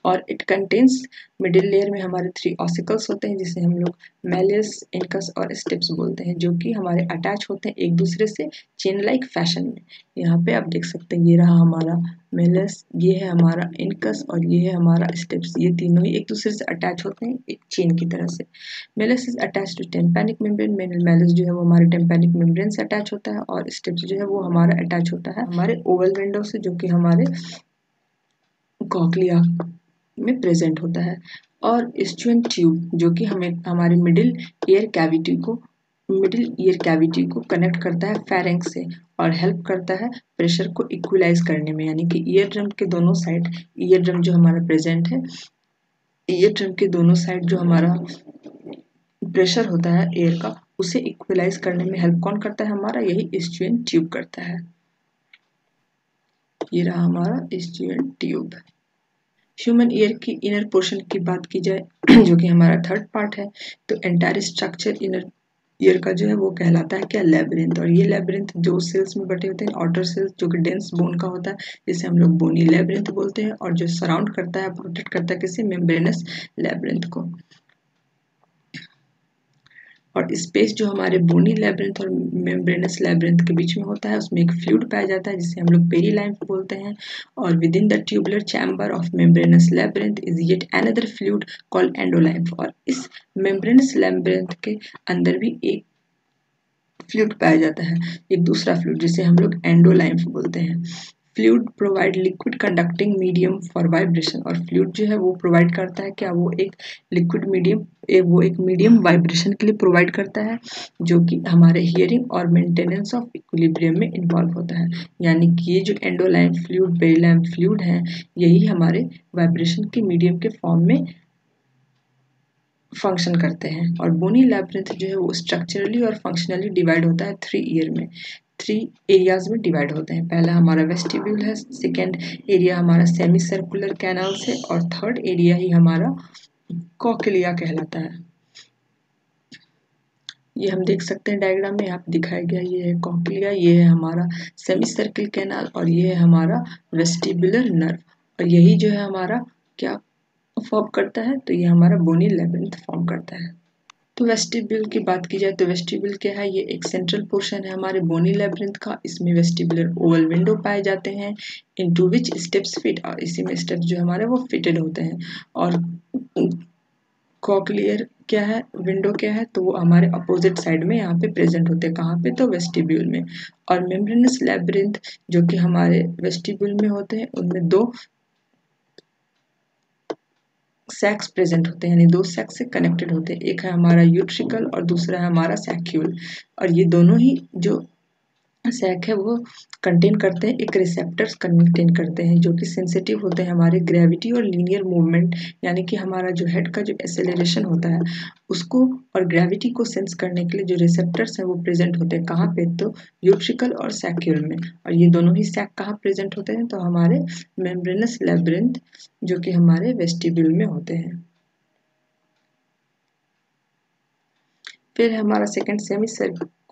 और इट कंटेन्स मिडिल लेयर में हमारे थ्री ऑसिकल्स होते हैं, जिसे हम लोग मेलियस इनकस और स्टेप्स बोलते हैं, जो कि हमारे अटैच होते हैं एक दूसरे से चेन लाइक फ़ैशन में। यहाँ पे आप देख सकते हैं, ये रहा हमारा मेलस ये है हमारा इनकस और ये है हमारा स्टेप्स ये तीनों ही एक दूसरे से अटैच होते हैं, एक चेन की तरह से। Malleus is attach to tympanic membrane malleus जो है वो हमारे टेम्पेनिक मेम्ब्रेन से अटैच होता है और स्टेप्स जो है वो हमारा अटैच होता है हमारे ओवल विंडो से, जो कि हमारे कॉकलिया में प्रेजेंट होता है। और स्ट्यून ट्यूब जो कि हमें हमारे मिडिल ईयर कैविटी को मिडिल ईयर कैविटी को कनेक्ट करता है फेरेंग से और हेल्प करता है प्रेशर को इक्वलाइज करने में। यानी कि ईयर ड्रम के दोनों साइड ईयर ड्रम जो हमारा प्रेजेंट है ईयर ड्रम के दोनों साइड जो हमारा प्रेशर होता है एयर का, उसे इक्वलाइज करने में हेल्प कौन करता है हमारा? यही स्ट्यून ट्यूब करता है। ये रहा हमारा स्ट्यून ट्यूब ह्यूमन ईयर की इनर पोर्शन की बात की जाए, *clears throat* जो कि हमारा थर्ड पार्ट है तो एंटायर स्ट्रक्चर इनर ईयर का जो है वो कहलाता है क्या? लेबरिंथ और ये लेबरिंथ जो सेल्स में बटे होते हैं आउटर सेल्स जो कि डेंस बोन का होता है, जिसे हम लोग बोनी लेबरिंथ बोलते हैं, और जो सराउंड करता है प्रोटेक्ट करता है किसी मेम्ब्रेनस लेबरिंथ को। और स्पेस जो हमारे बोनी लेब्रेंथ और मेम्ब्रेनस लेब्रेंथ के बीच में होता है, उसमें एक फ्लूड पाया जाता है, जिसे हम लोग पेरी लाइन बोलते हैं। और within the tubular chamber of membranous labyrinth is yet another fluid called endolymph और इस मेम्ब्रेनस लेब्रेंथ के अंदर भी एक फ्लूड पाया जाता है। एक दूसरा फ्लूड जिसे हम लोग एंडोलाइम्फ बोलते हैं। Fluid provide liquid conducting medium for vibration. और फ्लूड जो है वो प्रोवाइड करता है क्या? वो एक लिक्विड मीडियम वो एक मीडियम वाइब्रेशन के लिए प्रोवाइड करता है, जो कि हमारे हियरिंग और मेंटेनेंस ऑफ़ इक्विलिब्रियम में इन्वॉल्व होता है। यानी कि ये जो एंडोलाइन फ्लूड बेलाइन फ्लूड है, यही हमारे वाइब्रेशन के मीडियम के फॉर्म में फ़ंक्शन करते हैं। और बोनी लैब्रिंथ जो है वो स्ट्रक्चरली और फंक्शनली डिवाइड होता है थ्री ईयर में। थ्री एरियाज़ में डिवाइड होते हैं। पहला हमारा वेस्टिब्यूल है सेकेंड एरिया हमारा सेमी सर्कुलर कैनल्स है और थर्ड एरिया ही हमारा कॉकलिया कहलाता है। ये हम देख सकते हैं डायग्राम में आप दिखाया गया ये है कॉकलिया ये है हमारा सेमी सर्किल कैनाल और ये है हमारा वेस्टिबुलर नर्व और यही जो है हमारा क्या फॉर्म करता है? तो ये हमारा बोनी लेबेंथ फॉर्म करता है। तो वेस्टिब्यूल की बात की जाए तो वेस्टिब्यूल क्या है? ये एक सेंट्रल पोर्शन है हमारे बोनी लेब्रिंथ का। इसमें वेस्टिबुलर ओवल विंडो पाए जाते हैं into which stapes fit और इसी में स्टेप्स जो हमारे वो फिटेड होते हैं। और कॉकलियर क्या है? विंडो क्या है? तो वो हमारे अपोजिट साइड में यहाँ पे प्रेजेंट होते हैं। कहाँ पे? तो वेस्टिब्यूल में। और मेम्ब्रेनस लेब्रिंथ जो कि हमारे वेस्टिब्यूल में होते हैं, उनमें दो सेक्स प्रेजेंट होते हैं, यानी दो सेक्स से कनेक्टेड होते हैं। एक है हमारा यूट्रिकल और दूसरा है हमारा सैक्यूल और ये दोनों ही जो सैक है, वो कंटेन करते हैं, एक रिसेप्टर्स कंटेन करते हैं, जो कि सेंसिटिव होते हैं हमारे ग्रेविटी और लीनियर मूवमेंट यानी कि हमारा जो हेड का जो एसेलरेशन होता है, उसको और ग्रेविटी को सेंस करने के लिए जो रिसेप्टर्स हैं, वो प्रेजेंट होते हैं। कहाँ पे? तो यूट्रिकल और सैक्यूल में। और ये दोनों ही सैक कहाँ प्रेजेंट होते हैं? तो हमारे मेम्ब्रेनस लेब्रेंथ जो कि हमारे वेस्टिब्यूल में होते हैं। फिर हमारा सेकेंड सेमी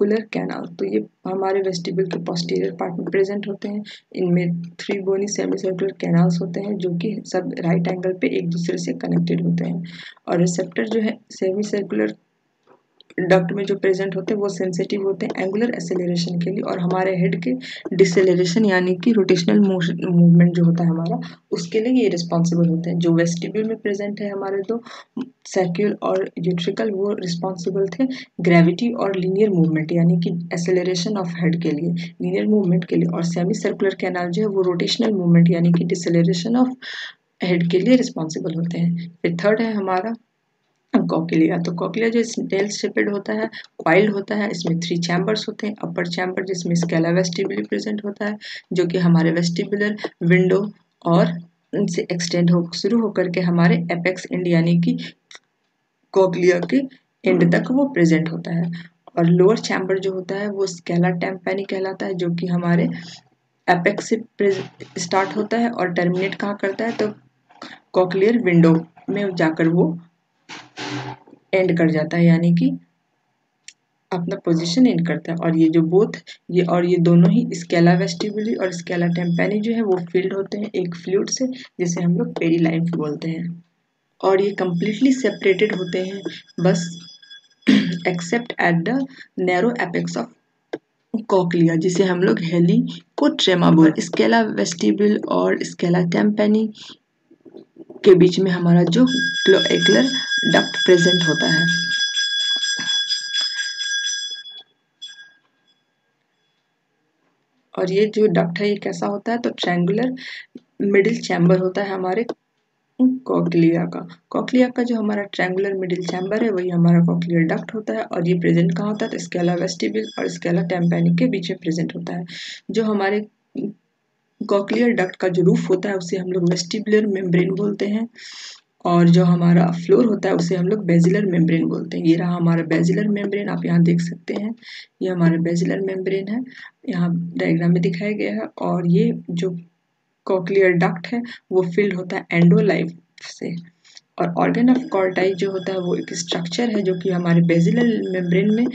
सर्कुलर कैनाल तो ये हमारे वेस्टिबल के पोस्टीरियर पार्ट में प्रेजेंट होते हैं। इनमें three bony semi circular canals होते हैं, जो कि सब राइट एंगल पे एक दूसरे से कनेक्टेड होते हैं। और रिसेप्टर जो है सेमी सर्कुलर डक्ट में जो प्रेजेंट होते हैं, वो सेंसिटिव होते हैं एंगुलर एसेलरेशन के लिए और हमारे हेड के डिसेलरेशन यानी कि रोटेशनल मूवमेंट जो होता है हमारा, उसके लिए ये रिस्पॉन्सिबल होते हैं। जो वेस्टिब्यूल में प्रेजेंट है हमारे दो सर्क्यूल और यूट्रिकल वो रिस्पॉन्सिबल थे ग्रेविटी और लीनियर मूवमेंट यानी कि एसेलरेशन ऑफ़ हेड के लिए लीनियर मूवमेंट के लिए और सेमी सर्कुलर कैनाल जो है, वो रोटेशनल मूवमेंट यानी कि डिसेलरेशन ऑफ़ हेड के लिए रिस्पॉन्सिबल होते हैं। फिर थर्ड है हमारा कॉकलिया तो कॉकलिया जो स्नेल शेपेड होता है क्वाइल्ड होता है, इसमें थ्री चैम्बर्स होते हैं। अपर चैम्बर जिसमें स्केला वेस्टिबुलर प्रेजेंट होता है, जो कि हमारे वेस्टिबुलर विंडो और इनसे एक्सटेंड हो, शुरू होकर के हमारे एपेक्स एंड यानी कि कॉकलिया के एंड तक वो प्रेजेंट होता है। और लोअर चैम्बर जो होता है, वो स्केला टेम्पैनी कहलाता है, जो कि हमारे एपेक्स से स्टार्ट होता है और टर्मिनेट कहाँ करता है तो कॉकलियर विंडो में जाकर वो एंड कर जाता है, यानी कि अपना पोजीशन इन करता है। और ये जो बोथ ये और ये दोनों ही स्केला वेस्टिबुली और स्केला टेम्पेनी जो है, वो फ़ील्ड होते हैं एक फ्लूड से, जिसे हम लोग पेरी लाइन बोलते हैं। और ये कम्प्लीटली सेपरेटेड होते हैं, बस except at the narrow apex of cochlea जिसे हम लोग हेली को ट्रेमा बोल स्केला वेस्टिबल और स्केला टेम्पेनी के बीच में हमारा जो क्लोएक्लर डक्ट प्रेजेंट होता है। और ये जो डक्ट है, ये कैसा होता है? तो ट्रैंगुलर मिडिल चैम्बर होता है हमारे कॉकलिया का। कॉकलिया का जो हमारा ट्रैंगुलर मिडिल चैम्बर है, वही हमारा कॉकलियर डक्ट होता है और ये प्रेजेंट कहाँ होता है? तो इसके अलावा वेस्टिबल और इसके अलावा टेम्पेनिक के बीच में प्रेजेंट होता है। जो हमारे कॉकलियर डक्ट का जो रूफ होता है, उसे हम लोग वेस्टिबुलर मेम्ब्रेन बोलते हैं। और जो हमारा फ्लोर होता है, उसे हम लोग बेजिलर मेम्ब्रेन बोलते हैं। ये रहा हमारा बेजिलर मेम्ब्रेन आप यहाँ देख सकते हैं। ये हमारा बेजिलर मेम्ब्रेन है। यहाँ डायग्राम में दिखाया गया है। और ये जो कॉकलियर डक्ट है, वो फिल्ड होता है एंडोलाइफ से। और ऑर्गन ऑफ़ कॉर्टाई जो होता है, वो एक स्ट्रक्चर है, जो कि हमारे बेजिलर मेम्ब्रेन में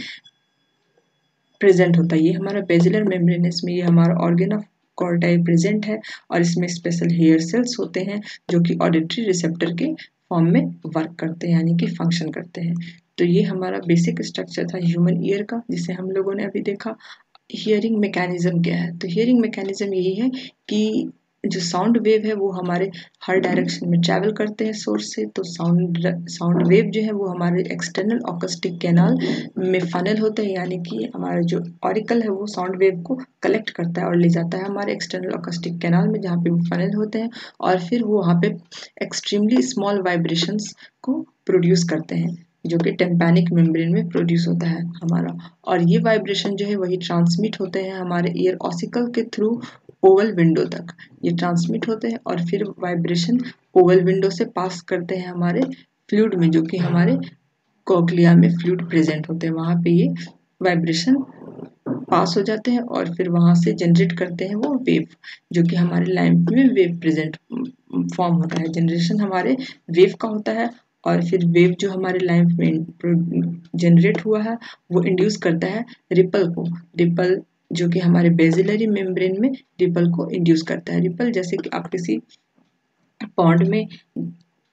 प्रेजेंट होता है। ये हमारा बेजिलर मेम्ब्रेन है, इसमें ये हमारा ऑर्गन ऑफ़ कॉर्टाई प्रेजेंट है और इसमें स्पेशल हेयर सेल्स होते हैं जो कि ऑडिटरी रिसेप्टर के फॉर्म में वर्क करते हैं, यानी कि फ़ंक्शन करते हैं। तो ये हमारा बेसिक स्ट्रक्चर था ह्यूमन ईयर का, जिसे हम लोगों ने अभी देखा। हियरिंग मैकेनिज्म क्या है? तो हियरिंग मैकेनिज्म यही है कि जो साउंड वेव है, वो हमारे हर डायरेक्शन में ट्रैवल करते हैं सोर्स से। तो साउंड साउंड वेव जो है, वो हमारे एक्सटर्नल ऑकस्टिक कैनाल में फनल होते हैं। यानी कि हमारा जो ऑरिकल है, वो साउंड वेव को कलेक्ट करता है और ले जाता है हमारे एक्सटर्नल ऑकस्टिक कैनाल में, जहाँ पे वो फनल होते हैं। और फिर वो वहाँ पे एक्सट्रीमली स्मॉल वाइब्रेशंस को प्रोड्यूस करते हैं, जो कि टेम्पैनिक मेम्ब्रेन में प्रोड्यूस होता है हमारा। और ये वाइब्रेशन जो है, वही ट्रांसमिट होते हैं हमारे ईयर ऑसिकल के थ्रू ओवल विंडो तक। ये ट्रांसमिट होते हैं और फिर वाइब्रेशन ओवल विंडो से पास करते हैं हमारे फ्लूड में, जो कि हमारे कोकलिया में फ्लूड प्रेजेंट होते हैं। वहाँ पे ये वाइब्रेशन पास हो जाते हैं और फिर वहाँ से जनरेट करते हैं वो वेव जो कि हमारे लैम्प में वेव प्रेजेंट फॉर्म होता है। जनरेशन हमारे वेव का होता है और फिर वेव जो हमारे लैम्प में जनरेट हुआ है, वो इंड्यूस करता है रिपल को। रिपल जो कि हमारे बेजिलरी मेम्ब्रेन में रिपल को इंड्यूस करता है। रिपल जैसे कि आप किसी पॉन्ड में,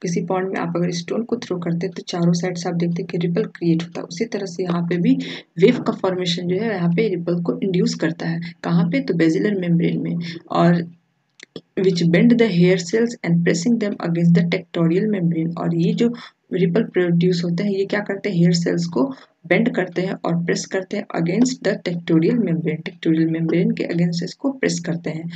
किसी पॉन्ड में आप अगर स्टोन को थ्रो करते हैं तो चारों साइड से आप देखते हैं कि रिपल क्रिएट होता है। उसी तरह से यहाँ पे भी वेव का फॉर्मेशन जो है, यहाँ पे रिपल को इंड्यूस करता है। कहाँ पे? तो बेजिलर मेम्ब्रेन में। और which bend the hair cells and pressing them against the tectorial membrane और ये जो रिपल प्रोड्यूस होते हैं, ये क्या करते हैं? हेयर सेल्स को बेंड करते हैं और प्रेस करते हैं against the tectorial membrane tectorial membrane के अगेंस्ट इसको प्रेस करते हैं।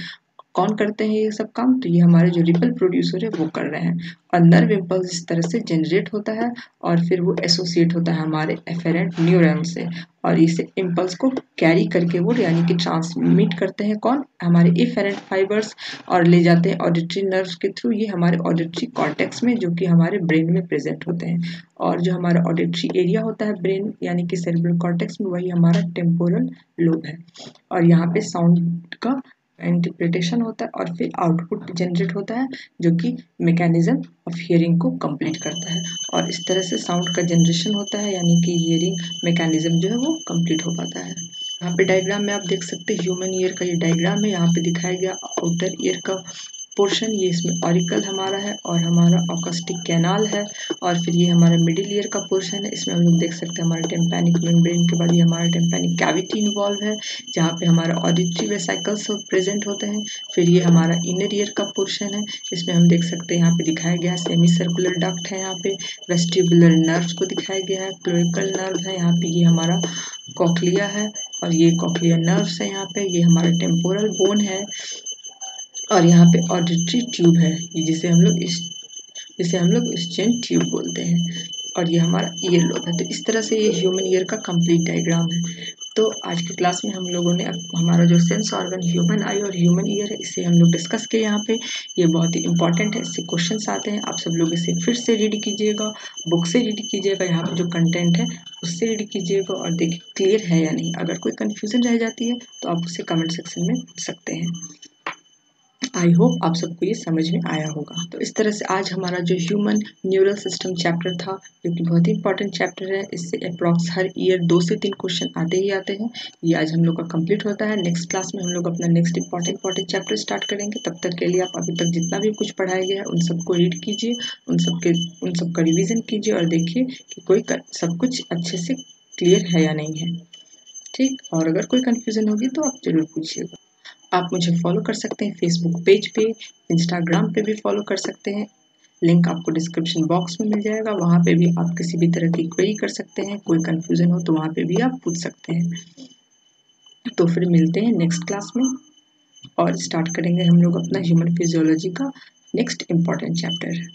कौन करते हैं ये सब काम? तो ये हमारे जो रिपल प्रोड्यूसर है, वो कर रहे हैं। और नर्व इम्पल्स इस तरह से जनरेट होता है और फिर वो एसोसिएट होता है हमारे एफेरेंट न्यूरॉन से। और इसे इम्पल्स को कैरी करके वो यानी कि ट्रांसमिट करते हैं कौन? हमारे इफेरेंट फाइबर्स और ले जाते हैं ऑडिटरी नर्व्स के थ्रू ये हमारे ऑडिटरी कॉर्टेक्स में जो कि हमारे ब्रेन में प्रेजेंट होते हैं। और जो हमारा ऑडिटरी एरिया होता है ब्रेन यानी कि सेरेब्रल कॉर्टेक्स में, वही हमारा टेम्पोरल लोब है। और यहाँ पे साउंड का इंटरप्रिटेशन होता है और फिर आउटपुट जनरेट होता है, जो कि मैकेनिज्म ऑफ़ हियरिंग को कंप्लीट करता है। और इस तरह से साउंड का जनरेशन होता है, यानी कि हियरिंग मैकेनिज्म जो है वो कंप्लीट हो पाता है। यहाँ पे डायग्राम में आप देख सकते हैं ह्यूमन ईयर का ये डायग्राम है, यहाँ पे दिखाया गया आउटर ईयर का पोर्शन ये इसमें ऑरिकल हमारा है और हमारा ऑकस्टिक कैनाल है और फिर ये हमारा मिडिल ईयर का पोर्शन है। इसमें हम लोग देख सकते हैं हमारा टेम्पैनिक मेम्ब्रेन के बाद ये हमारा टेम्पैनिक कैविटी इन्वॉल्व है, जहाँ पे हमारा ऑडिटरी वेसाइकल्स प्रेजेंट होते हैं। फिर ये हमारा इनर ईयर का पोर्शन है। इसमें हम देख सकते हैं यहाँ पे दिखाया गया सेमी सर्कुलर डक्ट है यहाँ पे। वेस्टिबुलर नर्व्स को दिखाया गया है। क्लोइकल नर्व है यहाँ पे, ये हमारा कॉकलिया है और ये कॉकलिया नर्व्स है यहाँ पे। ये हमारा टेम्पोरल बोन है। और यहाँ पे ऑडिटरी ट्यूब है, जिसे हम लोग इस, जिसे हम लोग स्टेन ट्यूब बोलते हैं। और ये हमारा ईयर लोब है। तो इस तरह से ये ह्यूमन ईयर का कंप्लीट डायग्राम है। तो आज की क्लास में हम लोगों ने हमारा जो सेंस ऑर्गन ह्यूमन आई और ह्यूमन ईयर है, इसे हम लोग डिस्कस किए यहाँ पे। ये बहुत ही इंपॉर्टेंट है। इससे क्वेश्चंस आते हैं। आप सब लोग इसे फिर से रीड कीजिएगा बुक से रीड कीजिएगा। यहाँ पे जो कंटेंट है, उससे रीड कीजिएगा और देखिए क्लियर है या नहीं। अगर कोई कन्फ्यूज़न रह जाती है तो आप उसे कमेंट सेक्शन में सकते हैं। आई होप आप सबको ये समझ में आया होगा। तो इस तरह से आज हमारा जो ह्यूमन न्यूरल सिस्टम चैप्टर था जो कि बहुत ही इंपॉर्टेंट चैप्टर है इससे अप्रॉक्स हर ईयर दो से तीन क्वेश्चन आते ही आते हैं। ये आज हम लोग का कंप्लीट होता है। नेक्स्ट क्लास में हम लोग अपना next important important chapter start करेंगे। तब तक के लिए आप अभी तक जितना भी कुछ पढ़ाया गया है उन सबको रीड कीजिए उन सबके उन सबका रिविज़न कीजिए और देखिए कि कोई कर, सब कुछ अच्छे से क्लियर है या नहीं है। ठीक? और अगर कोई कन्फ्यूज़न होगी तो आप ज़रूर पूछिएगा। आप मुझे फॉलो कर सकते हैं फेसबुक पेज पे इंस्टाग्राम पे भी फॉलो कर सकते हैं। लिंक आपको डिस्क्रिप्शन बॉक्स में मिल जाएगा। वहाँ पे भी आप किसी भी तरह की क्वेरी कर सकते हैं। कोई कन्फ्यूज़न हो तो वहाँ पे भी आप पूछ सकते हैं। तो फिर मिलते हैं नेक्स्ट क्लास में। और स्टार्ट करेंगे हम लोग अपना ह्यूमन फिजियोलॉजी का next important chapter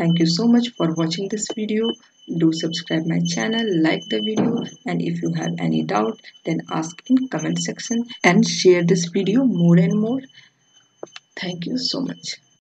thank you so much for watching this video do subscribe my channel like the video and if you have any doubt then ask in comment section and share this video more and more. Thank you so much